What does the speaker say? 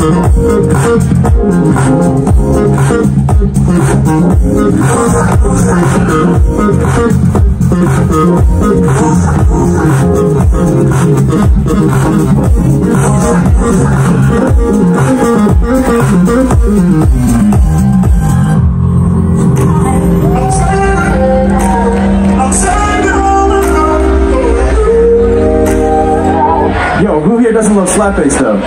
Thank Who here doesn't love slap bass though?